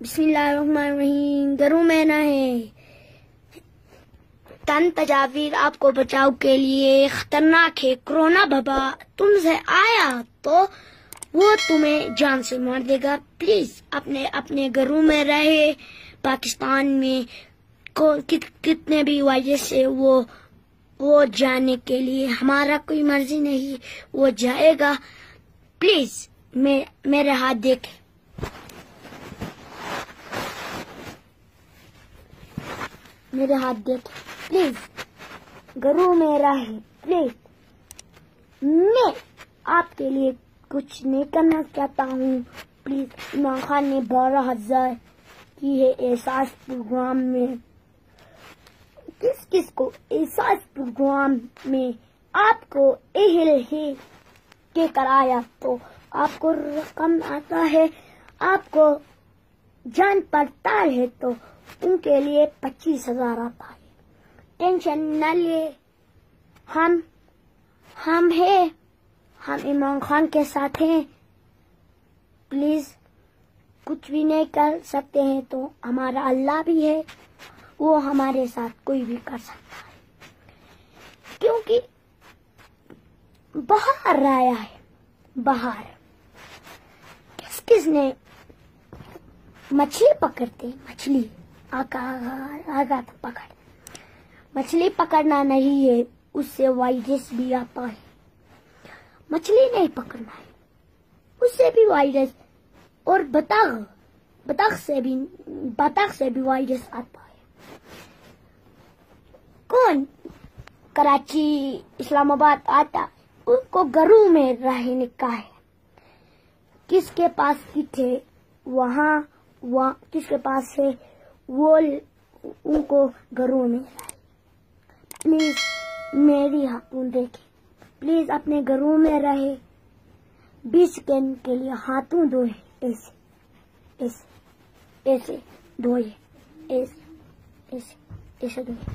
بسم اللہ الرحمن الرحیم، گھروں میں ہے۔ تن تجاویر آپ کو بچاؤ کے لیے۔ خطرناک ہے۔ کرونا بابا، تم سے آیا تو وہ تمہیں جان سے مار دے گا۔ پلیز، اپنے اپنے گھروں میں رہے۔ پاکستان میں کتنے بھی وائرس سے وہ وہ جانے کے لیے ہمارا کوئی مرضی نہیں، وہ جائے گا۔ پلیز میرے ہاتھ دیکھے میرے ہاتھ دیکھے پلیز گھروں میں رہے پلیز، میں آپ کے لیے کچھ نہیں کرنا چاہتا ہوں۔ پلیز عمران خان نے بارہ ہزار کی ہے احساس پروگرام میں۔ کس کس کو احساس پروگرام میں آپ کو اہل ہے کہ کرایا تو آپ کو رقم آتا ہے۔ آپ کو جان پڑتا ہے تو ان کے لیے پچیس ہزار آتا ہے۔ ٹینشن نہ لے۔ ہم ہم ہیں۔ ہم عمران خان کے ساتھ ہیں۔ پلیز، کچھ بھی نہیں کر سکتے ہیں تو ہمارا اللہ بھی ہے۔ وہ ہمارے ساتھ کوئی بھی کر سکتا ہے۔ کیونکہ باہر رایا ہے۔ باہر کس کس نے مچھلی پکڑتے مچھلی۔ آگا پکڑ۔ مچھلی پکڑنا نہیں ہے، اس سے وائرس بھی آتا ہے۔ مچھلی نہیں پکڑنا ہے۔ اس سے بھی وائرس اور بطخ بطخ سے بھی، بطخ سے بھی وائرس آتا ہے۔ کون کراچی، اسلام آباد آتا ان کو گھروں میں رہنے کا ہے۔ کس کے پاس کٹ ہے؟ وہاں کس کے پاس ہے وہ ان کو گھروں میں پلیز میری ہاتھوں دیکھیں۔ پلیز اپنے گھروں میں رہے۔ بیس سیکنڈ کے لیے ہاتھوں دھوئے۔ ایسے ایسے ایسے دھوئے۔ ایسے ایسے ایسے دھوئے۔